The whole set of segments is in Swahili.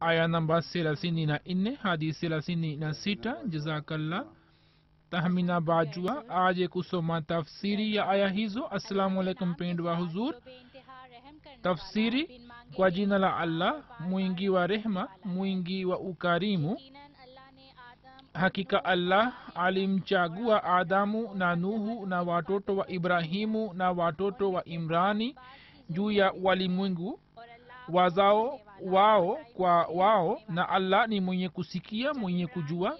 aya namba thelathini na nne hadi thelathini na sita jazakallah. Tahmina bajua aje kusoma tafsiri ya aya hizo. Assalamu alaikum mpendwa huzur. Tafsiri kwa jina la allah mwingi wa rehma mwingi wa ukarimu. Hakika allah alimchagua adamu na nuhu na watoto wa ibrahimu na watoto wa imrani juu ya walimwengu wazao wao kwa wao na allah ni mwenye kusikia mwenye kujua.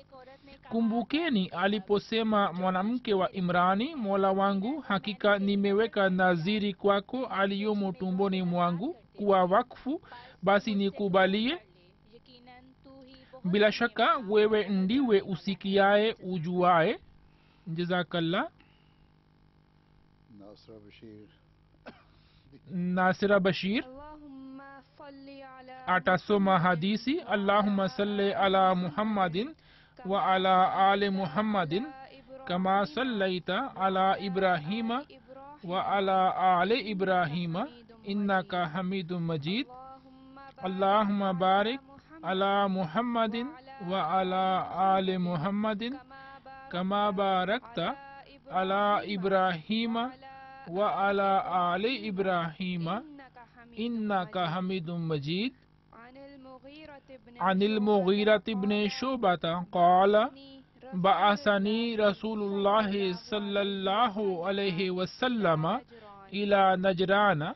Kumbukeni aliposema mwanamke wa imrani mola wangu hakika nimeweka naziri kwako aliyomo tumboni mwangu kuwa wakfu basi nikubalie. Bila shaka wewe ndiwe usikiaye ujuae jazakllah nasira bashir. Atasoma hadisi allahuma salli ala muhammadin wa ala ali muhammadin kama sallaita ala ibrahima wa ala ali ibrahima innaka hamidun majid allahuma barik ala muhammadin wa ala ali muhammadin kama barakta ala ibrahima wa ala ali ibrahima innaka hamidun majid عن المغيرة بن شعبة قال بعثني رسول الله صلى الله عليه وسلم إلى نجران.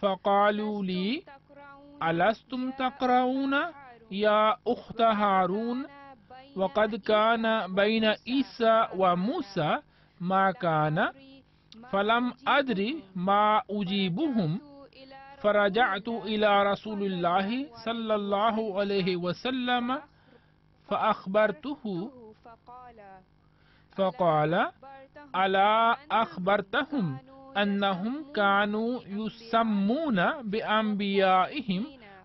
فقالوا لي ألستم تقرؤون يا أخت هارون؟ وقد كان بين عيسى وموسى ما كان فلم أدري ما أجيبهم. فرجعت إلى رسول الله صلى الله عليه وسلم فأخبرته فقال ألا أخبرتهم أنهم كانوا يسمون بأنبيائهم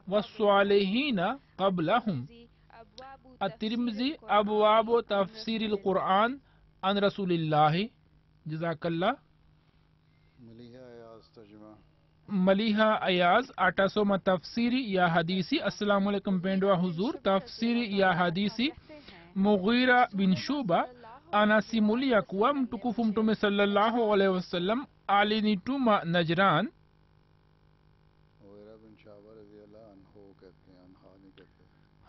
والصالحين قبلهم الترمذي أبواب تفسير القرآن عن رسول الله. جزاك الله. Maliha Ayaz atasoma tafsiri ya hadisi. Assalamu alaikum mpendwa huzur. Tafsiri ya hadisi, Mughira bin Shuba anasimulia kuwa mtukufu Mtume sallallahu alaihi wasallam alinituma Najran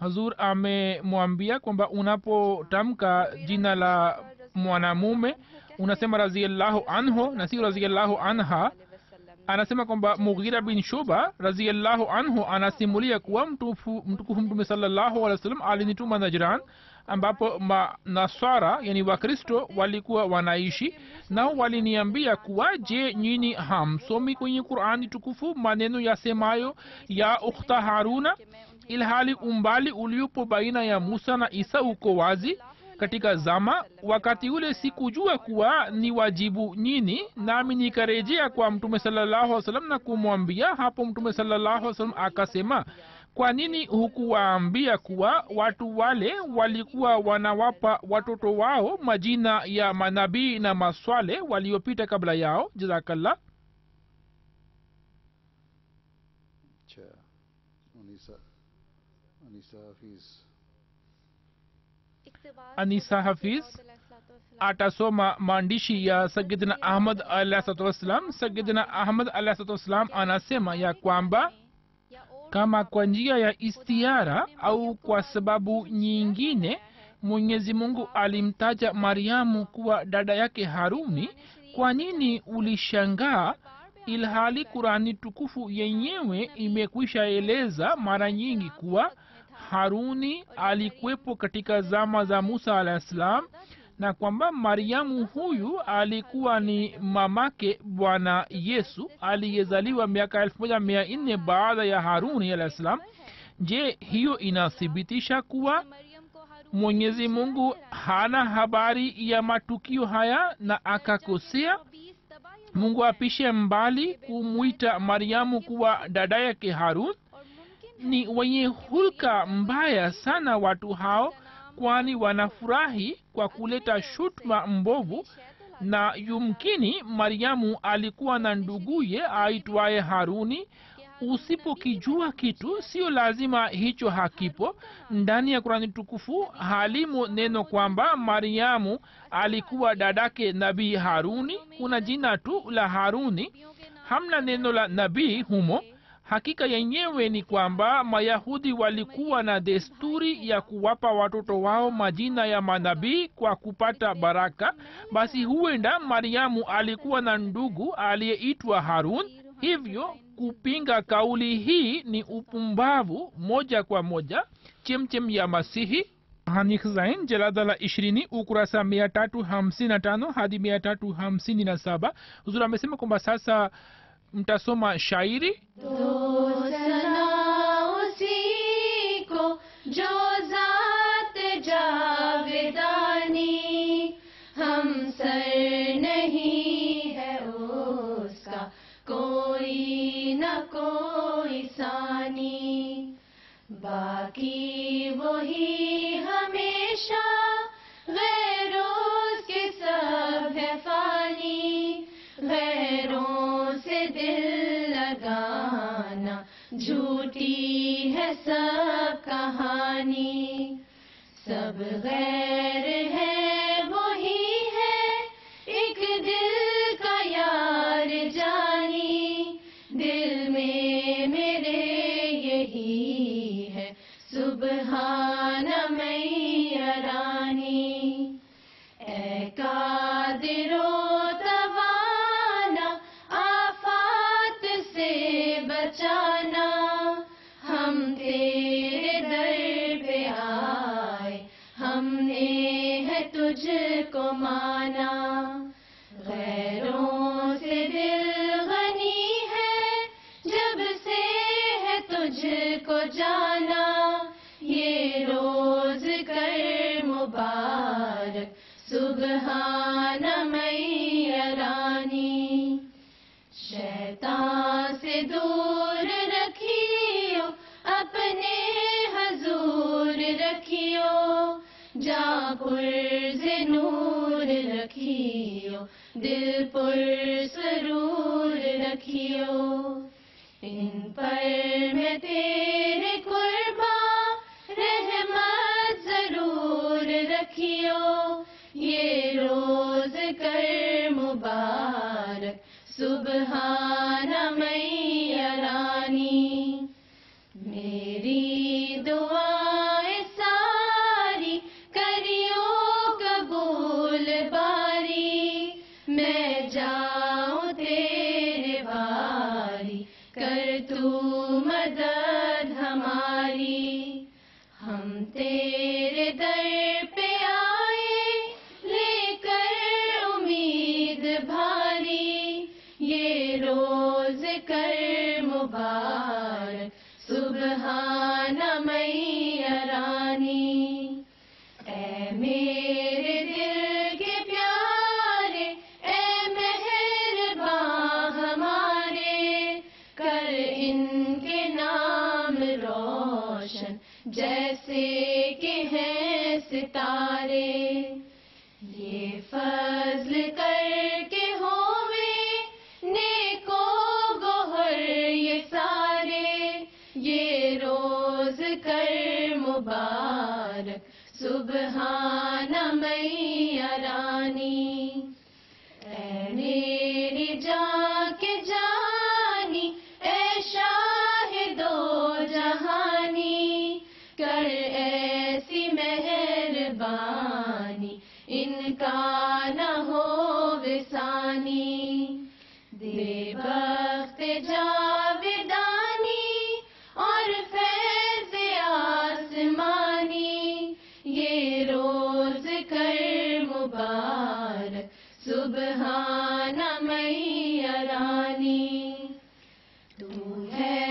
Hazur amemwambia kwamba unapotamka jina la mwanamume unasema raziallahu anhu na sio raziallahu anha anasema kwamba mughira bin shuba raziallahu anhu anasimulia kuwa mtukufu mtume salallahu alih wa sallam alinituma najran ambapo manaswara yani wakristo walikuwa wanaishi nao waliniambia kuwa je nyini hamsomi kwenye qurani tukufu maneno yasemayo ya ukhta haruna ilhali umbali uliopo baina ya musa na isa uko wazi katika zama wakati ule sikujua kuwa ni wajibu nini nami nikarejea kwa mtume salallahu salam na kumwambia hapo mtume salallahu alih salam akasema kwa nini hukuwaambia kuwa watu wale walikuwa wanawapa watoto wao majina ya manabii na maswale waliopita kabla yao? Jazakallah. Anissa, Anissa anisa hafiz atasoma maandishi ya sayidina ahmad alahsatu wassalam sayidina ahmad alahsatu wassalam anasema ya kwamba kama kwa njia ya istiara au kwa sababu nyingine mwenyezi mungu alimtaja mariamu kuwa dada yake haruni kwa nini ulishangaa ilhali kurani tukufu yenyewe imekwisha eleza mara nyingi kuwa haruni alikuwepo katika zama za musa alah ssalam na kwamba mariamu huyu alikuwa ni mamake bwana yesu aliyezaliwa miaka elfu moja mia nne baada ya haruni alah ssalam je hiyo inathibitisha kuwa mwenyezi mungu hana habari ya matukio haya na akakosea? Mungu apishe mbali kumwita mariamu kuwa dada yake harun ni wenye hulka mbaya sana watu hao kwani wanafurahi kwa kuleta shutma mbovu. Na yumkini mariamu alikuwa na nduguye aitwaye haruni. Usipokijua kitu sio lazima hicho hakipo. Ndani ya kurani tukufu halimu neno kwamba mariamu alikuwa dadake nabii haruni. Kuna jina tu la haruni. Hamna neno la nabii humo hakika yenyewe ni kwamba mayahudi walikuwa na desturi ya kuwapa watoto wao majina ya manabii kwa kupata baraka. Basi huenda mariamu alikuwa na ndugu aliyeitwa harun. Hivyo kupinga kauli hii ni upumbavu moja kwa moja. Chemchem ya masihi. Hanikzain jalada la ishirini ukurasa mia tatu hamsini na tano hadi mia tatu hamsini na saba. Huzuri amesema kwamba sasa mtasoma shairi बाकी वही हमेशा कहानी सब गैर रोशन जैसे सुबहान मैया रानी। तू है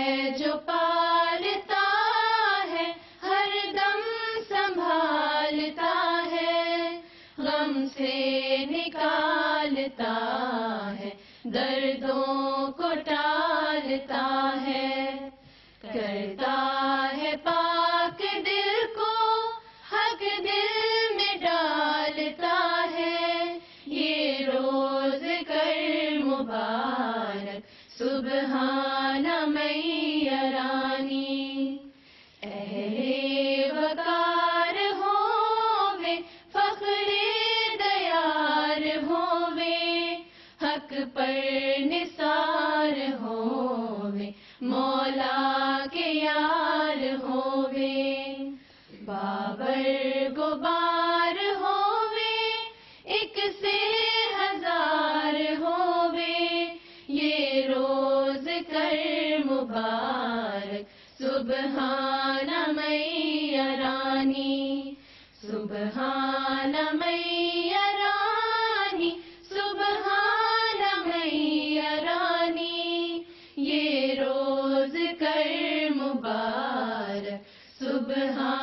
सुबहानमय्य रानी। सुबहानमय्य रानी सुबहानमय्य रानी। ये रोज कर मुबार सुबहानमय्य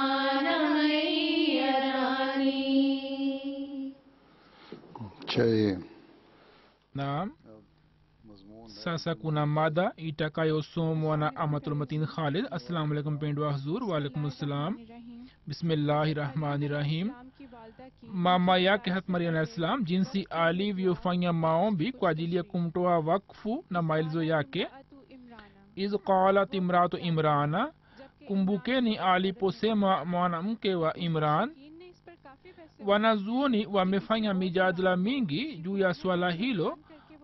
रानी। जय sasa kuna mada itakayosomwa na amatulmatin khalid. Assalamu alaikum pendwa huzur waalaikum assalam. Bismillahi rahmani rahim. Mama yake hat maria jinsi alivyofanya maombi kwa ajili ya kumtoa wakfu na maelezo yake. Iz qalat imratu imrana kumbukeni aliposema mwanamke wa imran wanazuoni wamefanya mijadala mingi juu ya swala hilo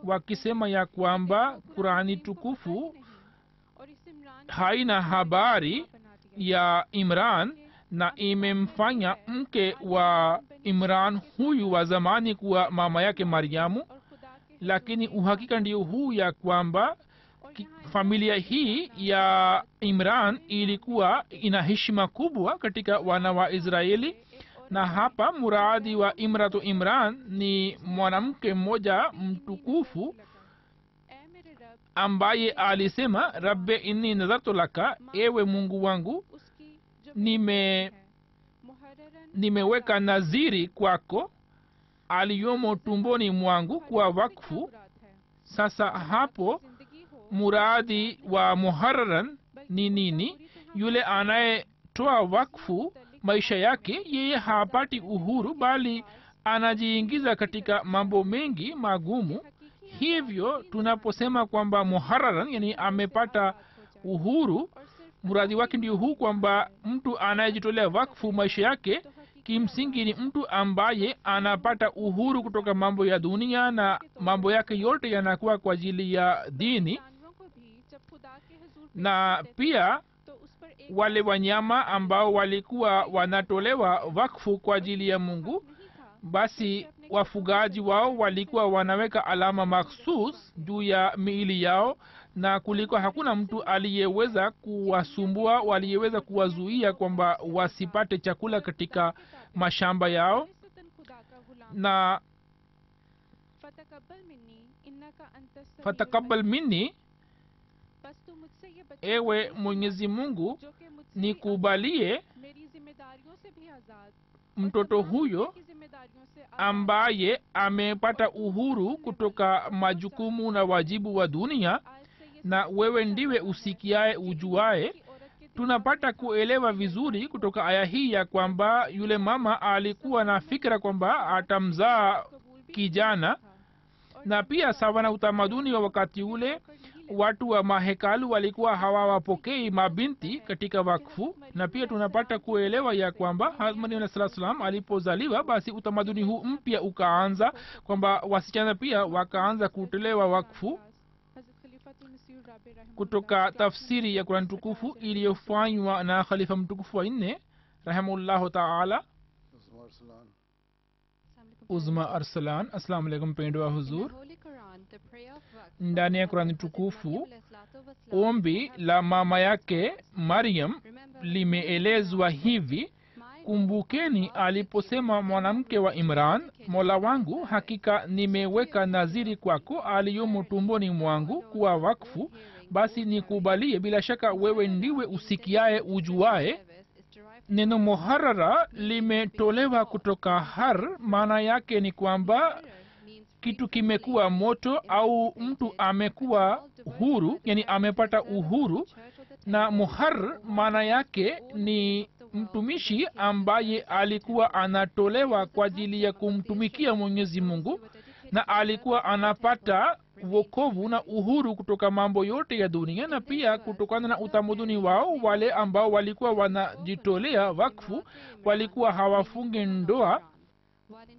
wakisema ya kwamba qurani tukufu haina habari ya imran na imemfanya mke wa imran huyu wa zamani kuwa mama yake maryamu lakini uhakika ndio huu ya kwamba familia hii ya imran ilikuwa ina heshima kubwa katika wana wa israeli na hapa muradi wa imratu imran ni mwanamke mmoja mtukufu ambaye alisema rabbe inni nazartu laka ewe mungu wangu nime nimeweka naziri kwako aliyomo tumboni mwangu kwa wakfu. Sasa hapo muradi wa muhararan ni nini? Yule anayetoa wakfu maisha yake yeye hapati uhuru bali anajiingiza katika mambo mengi magumu. Hivyo tunaposema kwamba muhararan yani amepata uhuru mradhi wake ndio huu kwamba mtu anayejitolea wakfu maisha yake kimsingi ni mtu ambaye anapata uhuru kutoka mambo ya dunia na mambo yake yote yanakuwa kwa ajili ya dini. Na pia wale wanyama ambao walikuwa wanatolewa wakfu kwa ajili ya mungu basi wafugaji wao walikuwa wanaweka alama maksus juu ya miili yao na kuliko hakuna mtu aliyeweza kuwasumbua waliyeweza kuwazuia kwamba wasipate chakula katika mashamba yao. Na fatakabal minni ewe mwenyezi mungu nikubalie mtoto huyo ambaye amepata uhuru kutoka majukumu na wajibu wa dunia na wewe ndiwe usikiae ujuae tunapata kuelewa vizuri kutoka aya hii ya kwamba yule mama alikuwa na fikira kwamba atamzaa kijana. Na pia sawa na utamaduni wa wakati ule watu wa mahekalu walikuwa hawawapokei mabinti katika wakfu na pia tunapata kuelewa ya kwamba hasmanisalam salam alipozaliwa basi utamaduni huu mpya ukaanza kwamba wasichana pia wakaanza kutolewa wakfu. Kutoka tafsiri ya kurani tukufu iliyofanywa na khalifa mtukufu wa nne rahimahullahu taala uzma arsalan assalamu alaikum pendwa huzur. Ndani ya kurani tukufu ombi la mama yake maryam limeelezwa hivi. kumbukeni aliposema mwanamke wa imran mola wangu hakika nimeweka naziri kwako aliyomo tumboni mwangu kuwa wakfu. Basi nikubalie bila shaka wewe ndiwe usikiaye ujuaye neno muharara limetolewa kutoka har maana yake ni kwamba kitu kimekuwa moto au mtu amekuwa huru yani amepata uhuru. Na muhar maana yake ni mtumishi ambaye alikuwa anatolewa kwa ajili ya kumtumikia mwenyezi mungu na alikuwa anapata wokovu na uhuru kutoka mambo yote ya dunia na pia kutokana na utamaduni wao wale ambao walikuwa wanajitolea wakfu walikuwa hawafungi ndoa.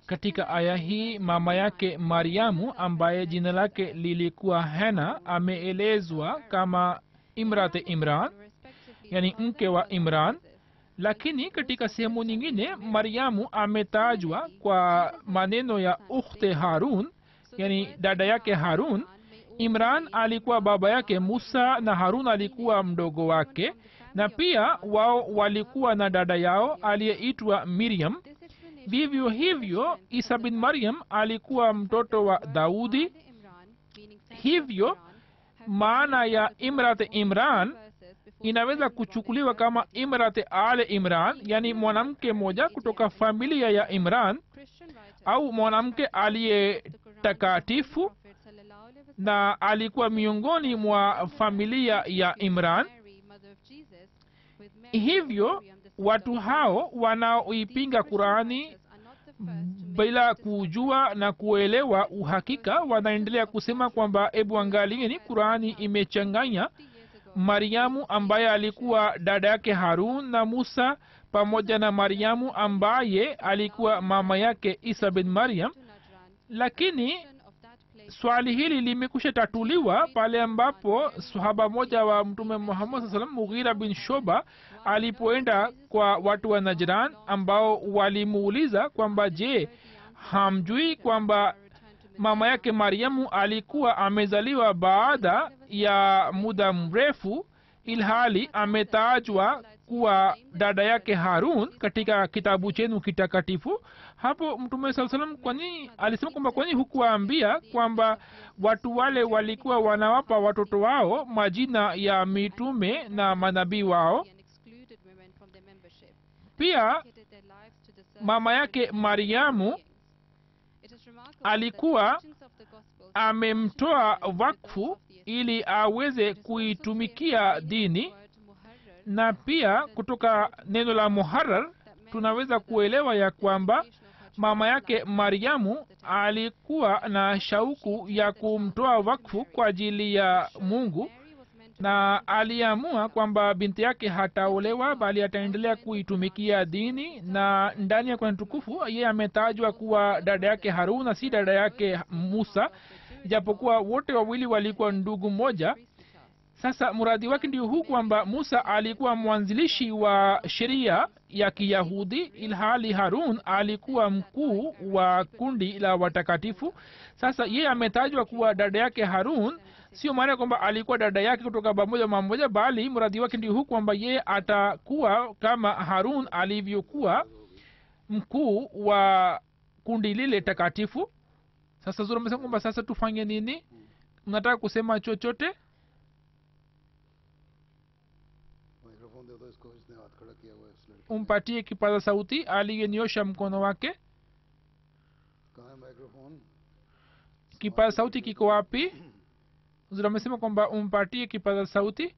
Katika aya hii mama yake mariamu ambaye jina lake lilikuwa hena ameelezwa kama imrate imran yani mke wa imran lakini katika sehemu nyingine mariamu ametajwa kwa maneno ya ukhte harun yani dada yake harun. Imran alikuwa baba yake musa na harun alikuwa mdogo wake. Na pia wao walikuwa na dada yao aliyeitwa miriam. Vivyo hivyo isa bin mariam alikuwa mtoto wa daudi. Hivyo maana ya imrat imran inaweza kuchukuliwa kama imrat al imran yani mwanamke moja kutoka familia ya imran au mwanamke aliye takatifu na alikuwa miongoni mwa familia ya imran. Hivyo watu hao wanaoipinga qurani bila kujua na kuelewa uhakika wanaendelea kusema kwamba ebu angalieni qurani imechanganya 50 years ago mariamu ambaye alikuwa dada yake harun na musa pamoja na mariamu ambaye alikuwa mama yake isa bin mariam lakini swali hili limekusha tatuliwa pale ambapo sahaba moja wa mtume muhammad saa salam mughira bin shoba alipoenda kwa watu wa najran ambao walimuuliza kwamba je hamjui kwamba mama yake mariamu alikuwa amezaliwa baada ya muda mrefu ilhali ametajwa kuwa dada yake harun katika kitabu chenu kitakatifu. Hapo mtume saa salam kwani alisema kwamba kwani hukuwaambia kwamba watu wale walikuwa wanawapa watoto wao majina ya mitume na manabii wao? Pia mama yake mariamu alikuwa amemtoa wakfu ili aweze kuitumikia dini na pia kutoka neno la muharar tunaweza kuelewa ya kwamba mama yake mariamu alikuwa na shauku ya kumtoa wakfu kwa ajili ya mungu na aliamua kwamba binti yake hataolewa bali ataendelea kuitumikia dini. Na ndani ya kurani tukufu yeye ametajwa kuwa dada yake haruna si dada yake musa. Japokuwa wote wawili walikuwa ndugu moja sasa mradi wake ndio huu kwamba musa alikuwa mwanzilishi wa sheria ya kiyahudi ilhali harun alikuwa mkuu wa kundi la watakatifu. Sasa yeye ametajwa kuwa dada yake harun. Sio maana kwamba alikuwa dada yake kutoka pamoja mamoja bali mradi wake ndio huu kwamba yeye atakuwa kama harun alivyokuwa mkuu wa kundi lile takatifu. Sasa zuri amesema kwamba sasa tufanye nini? Mnataka kusema chochote umpatie kipaza sauti aliyenyosha mkono wake kipaza sauti kiko wapi zuri amesema kwamba umpatie kipaza sauti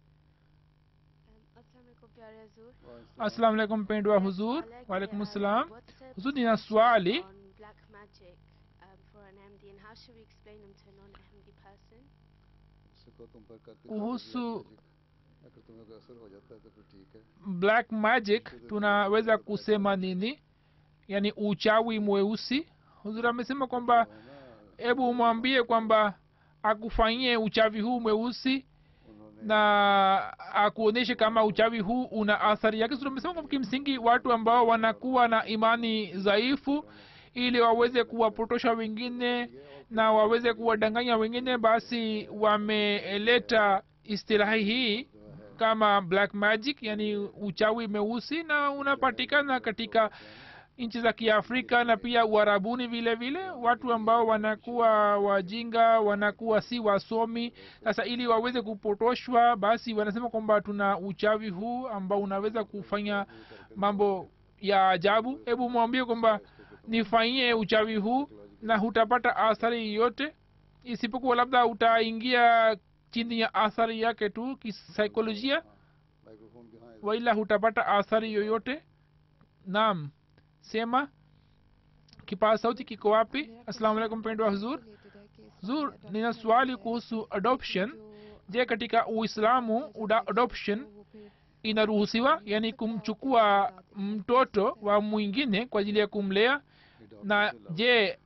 assalamu alaikum mpendwa huzur waalaikum assalam. huzur nina swali kuhusu black magic tunaweza kusema nini? Yaani uchawi mweusi. Huzuri amesema kwamba hebu umwambie kwamba akufanyie uchawi huu mweusi na akuonyeshe kama uchawi huu una athari yake. Tumesema kwamba kimsingi watu ambao wanakuwa na imani dhaifu ili waweze kuwapotosha wengine na waweze kuwadanganya wengine basi wameleta istilahi hii kama black magic yani uchawi meusi na unapatikana katika nchi za kiafrika na pia uharabuni vile vile. Watu ambao wanakuwa wajinga wanakuwa si wasomi. Sasa ili waweze kupotoshwa basi wanasema kwamba tuna uchawi huu ambao unaweza kufanya mambo ya ajabu. Hebu mwambie kwamba nifanyie uchawi huu na hutapata athari yoyote. Isipokuwa labda utaingia chini ya athari yake tu kisaikolojia waila hutapata athari yoyote naam sema kipaa sauti kiko wapi assalamu alaikum pendo wa huzur huzur nina swali kuhusu adoption je katika uislamu uda adoption inaruhusiwa yani kumchukua mtoto wa mwingine kwa ajili ya kumlea na je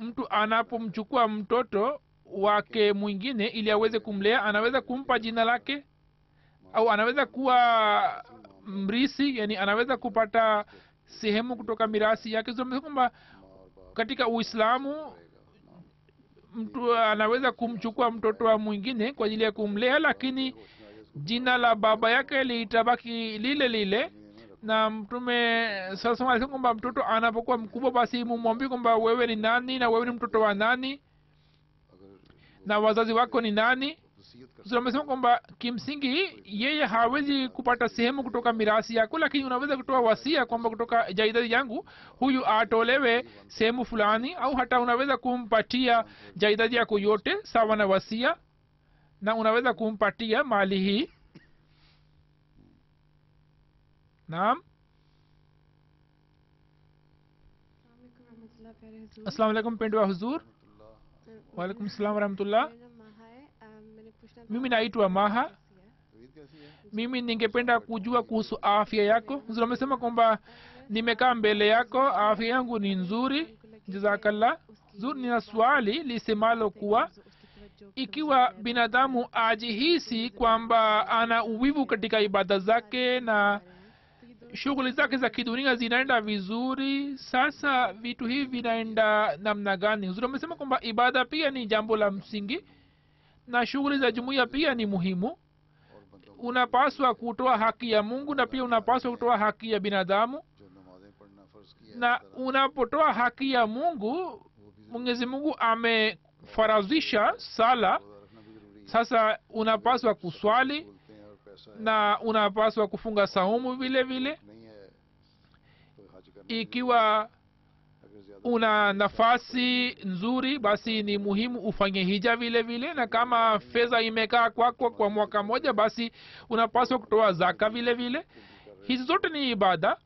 mtu anapomchukua mtoto wake mwingine ili aweze kumlea anaweza kumpa jina lake au anaweza kuwa mrisi yani anaweza kupata sehemu kutoka mirasi yake. So, kwamba katika uislamu mtu anaweza kumchukua mtoto wa mwingine kwa ajili ya kumlea lakini jina la baba yake litabaki lile lile. Na mtume sasa alisema kwamba mtoto anapokuwa mkubwa basi mumwambi kwamba wewe ni nani na wewe ni mtoto wa nani na wazazi wako ni nani? Amesema kwamba kimsingi yeye hawezi kupata sehemu kutoka mirasi yako lakini unaweza kutoa wasia kwamba kutoka jaidadi yangu huyu atolewe sehemu fulani au hata unaweza kumpatia jaidadi yako yote sawa na wasia na unaweza kumpatia mali hii. Naam. Assalamu alaikum pendwa wa huzur waalaikum salam warahmatullah. Mimi naitwa maha mimi ningependa kujua kuhusu afya yako. Mzuri amesema kwamba nimekaa mbele yako. Afya yangu ni nzuri. Jazakallah. Zuri nina swali lisemalo kuwa ikiwa binadamu ajihisi kwamba ana uwivu katika ibada zake na shughuli zake za kidunia zinaenda vizuri. Sasa vitu hivi vinaenda namna gani? Huzuri amesema kwamba ibada pia ni jambo la msingi na shughuli za jumuiya pia ni muhimu. Unapaswa kutoa haki ya mungu na pia unapaswa kutoa haki ya binadamu. Na unapotoa haki ya mungu mwenyezi mungu amefarazisha sala. Sasa unapaswa kuswali na unapaswa kufunga saumu vile vile. Ikiwa una nafasi nzuri basi ni muhimu ufanye hija vile vile. Na kama fedha imekaa kwako kwa, kwa mwaka moja basi unapaswa kutoa zaka vile vile. Hizi zote ni ibada.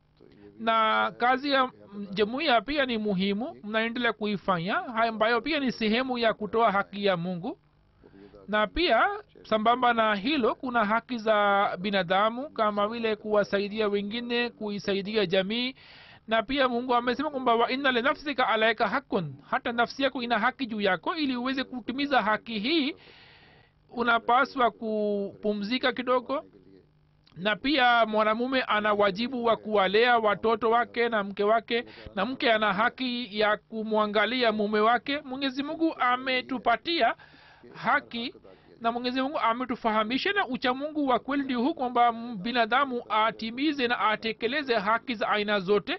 Na kazi ya jumuiya pia ni muhimu. Mnaendelea kuifanya. Ambayo pia ni sehemu ya kutoa haki ya mungu na pia sambamba na hilo kuna haki za binadamu kama vile kuwasaidia wengine kuisaidia jamii. Na pia mungu amesema kwamba waina linafsika alaika hakun. Hata nafsi yako ina haki juu yako ili uweze kutimiza haki hii unapaswa kupumzika kidogo. Na pia mwanamume ana wajibu wa kuwalea watoto wake na mke wake na mke ana haki ya kumwangalia mume wake. Mwenyezi mungu ametupatia haki na mwenyezi mungu ametufahamisha na ucha mungu wa kweli ndio huu kwamba binadamu atimize na atekeleze haki za aina zote.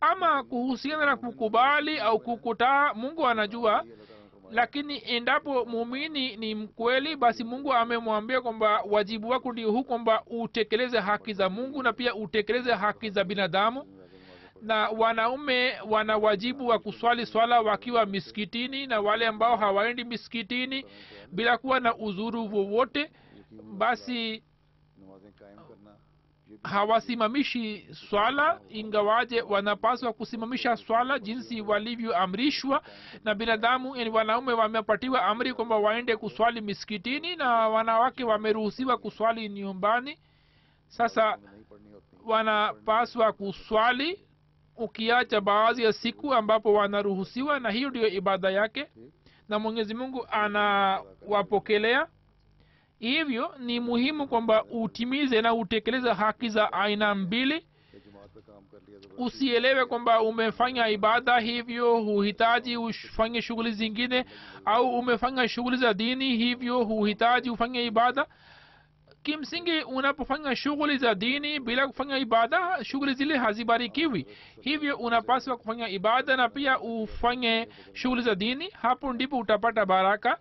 Ama kuhusiana na kukubali au kukutaa mungu anajua. Lakini endapo muumini ni mkweli basi mungu amemwambia kwamba wajibu wako ndio huu kwamba utekeleze haki za mungu na pia utekeleze haki za binadamu na wanaume wana wajibu wa kuswali swala wakiwa miskitini na wale ambao hawaendi miskitini bila kuwa na uzuru wowote basi hawasimamishi swala ingawaje wanapaswa kusimamisha swala jinsi walivyoamrishwa. Na binadamu yani wanaume wamepatiwa amri kwamba waende kuswali miskitini na wanawake wameruhusiwa kuswali nyumbani. Sasa wanapaswa kuswali ukiacha baadhi ya siku ambapo wanaruhusiwa na hiyo ndio ibada yake na mwenyezi mungu anawapokelea. Hivyo ni muhimu kwamba utimize na utekeleze haki za aina mbili. Usielewe kwamba umefanya ibada hivyo huhitaji ufanye shughuli zingine au umefanya shughuli za dini hivyo huhitaji ufanye ibada kimsingi unapofanya shughuli za dini bila kufanya ibada shughuli zile hazibarikiwi. Hivyo unapaswa kufanya ibada na pia ufanye shughuli za dini. Hapo ndipo utapata baraka.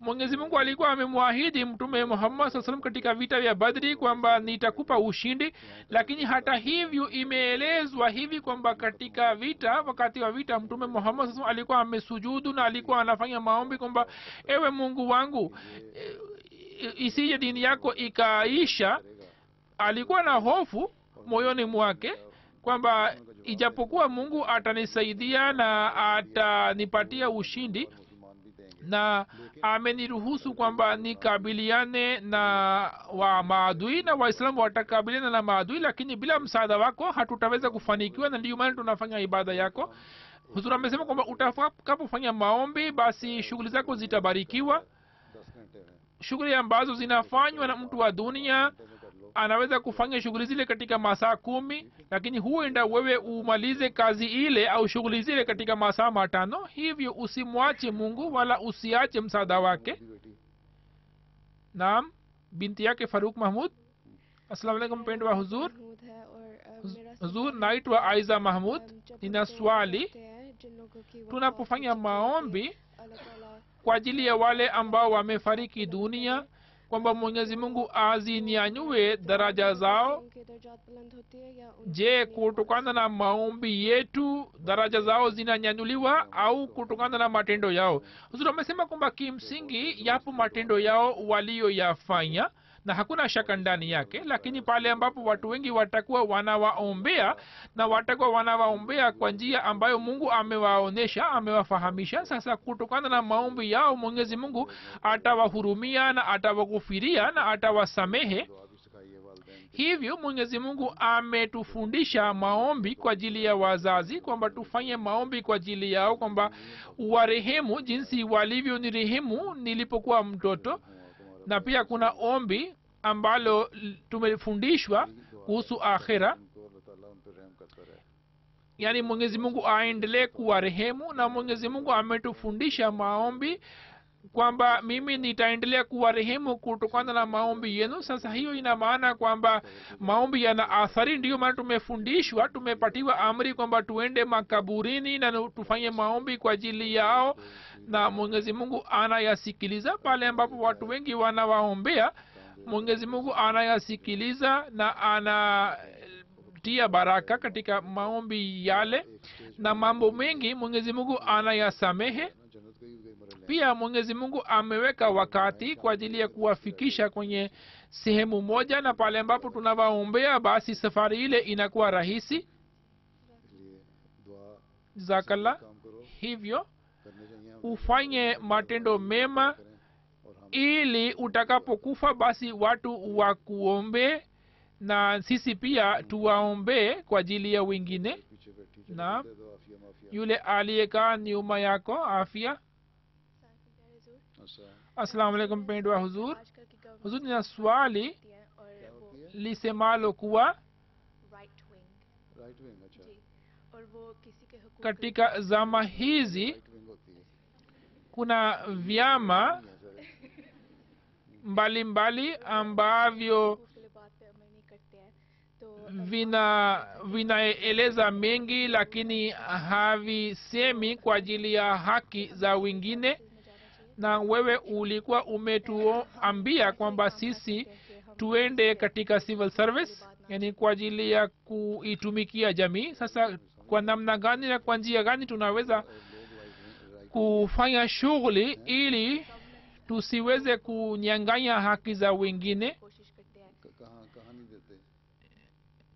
Mwenyezi mungu alikuwa amemwahidi mtume muhammad saa salam katika vita vya badri kwamba nitakupa ushindi. Lakini hata hivyo imeelezwa hivi kwamba katika vita wakati wa vita mtume muhammad saa alikuwa amesujudu na alikuwa anafanya maombi kwamba ewe mungu wangu e, isije dini yako ikaisha alikuwa na hofu moyoni mwake kwamba ijapokuwa mungu atanisaidia na atanipatia ushindi na ameniruhusu kwamba nikabiliane na wa maadui na waislamu watakabiliana na maadui lakini bila msaada wako hatutaweza kufanikiwa na ndio maana tunafanya ibada yako. Huzur amesema kwamba utakapofanya maombi basi shughuli zako zitabarikiwa shughuli ambazo zinafanywa na mtu wa dunia anaweza kufanya shughuli zile katika masaa kumi lakini huenda wewe umalize kazi ile au shughuli zile katika masaa matano hivyo usimwache mungu wala usiache msaada wake. Naam binti yake faruk mahmud. Assalamu alaikum mpendo wa huzur. Huzur naitwa aiza mahmud. Nina swali. Tunapofanya maombi kwa ajili ya wale ambao wamefariki dunia kwamba mwenyezi mungu azinyanyue daraja zao. Je kutokana na maombi yetu daraja zao zinanyanyuliwa au kutokana na matendo yao? Zuri wamesema kwamba kimsingi yapo matendo yao waliyoyafanya na hakuna shaka ndani yake lakini pale ambapo watu wengi watakuwa wanawaombea na watakuwa wanawaombea kwa njia ambayo mungu amewaonyesha amewafahamisha sasa kutokana na maombi yao mwenyezi mungu atawahurumia na atawakufiria na atawasamehe. Hivyo mwenyezi mungu ametufundisha maombi kwa ajili ya wazazi kwamba tufanye maombi kwa ajili yao kwamba warehemu jinsi walivyo ni rehemu nilipokuwa mtoto na pia kuna ombi ambalo tumefundishwa kuhusu akhira yaani mwenyezi mungu aendelee kuwa rehemu na mwenyezi mungu ametufundisha maombi kwamba mimi nitaendelea kuwarehemu kutokana na maombi yenu. Sasa hiyo ina maana kwamba maombi yana athari ndiyo maana tumefundishwa tumepatiwa amri kwamba tuende makaburini na tufanye maombi kwa ajili yao na mwenyezi mungu anayasikiliza pale ambapo watu wengi wanawaombea. Mwenyezi mungu anayasikiliza na ana anatia baraka katika maombi yale na mambo mengi mwenyezi mungu anayasamehe pia mwenyezi mungu ameweka wakati kwa ajili ya kuwafikisha kwenye sehemu moja na pale ambapo tunawaombea basi safari ile inakuwa rahisi. Zakala hivyo ufanye matendo mema ili utakapokufa basi watu wakuombee na sisi pia tuwaombee kwa ajili ya wengine. Na yule aliyekaa nyuma yako afya assalamu pendwa huzur huzur nina swali lisemalo kuwa right wing, acha. katika zama hizi kuna vyama mbalimbali mbali ambavyo vina vinaeleza mengi lakini havisemi kwa ajili ya haki za wengine na wewe ulikuwa umetuambia kwamba sisi tuende katika civil service yani kwa ajili ya kuitumikia jamii. Sasa kwa namna gani na kwa njia gani tunaweza kufanya shughuli ili tusiweze kunyanganya haki za wengine?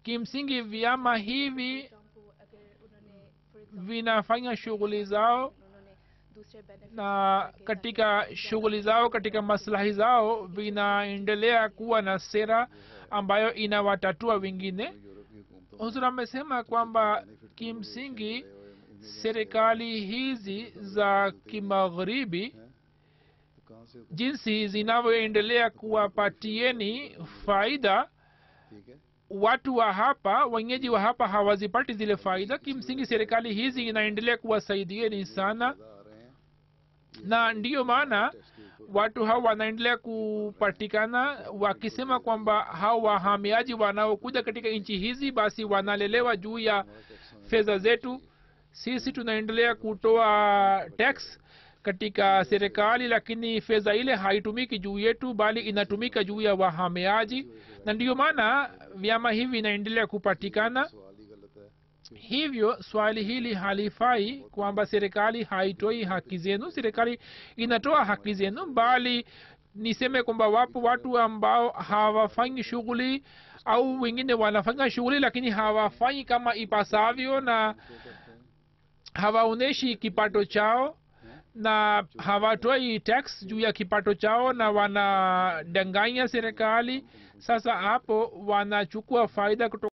Kimsingi vyama hivi vinafanya shughuli zao na katika shughuli zao katika maslahi zao vinaendelea kuwa na sera ambayo inawatatua wengine. Huzur amesema kwamba kimsingi serikali hizi za kimagharibi jinsi zinavyoendelea kuwapatieni faida watu wa hapa wenyeji wa hapa hawazipati zile faida. Kimsingi serikali hizi inaendelea kuwasaidieni sana na ndiyo maana watu hao wanaendelea kupatikana wakisema kwamba hao wahamiaji wanaokuja katika nchi hizi basi wanalelewa juu ya fedha zetu. Sisi tunaendelea kutoa tax katika serikali lakini fedha ile haitumiki juu yetu bali inatumika juu ya wahamiaji. Na ndiyo maana vyama hivi vinaendelea kupatikana hivyo swali hili halifai kwamba serikali haitoi haki zenu. Serikali inatoa haki zenu bali niseme kwamba wapo watu ambao hawafanyi shughuli au wengine wanafanya shughuli lakini hawafanyi kama ipasavyo na hawaoneshi kipato chao na hawatoi tax juu ya kipato chao na wanadanganya serikali. Sasa hapo wanachukua faida kutoka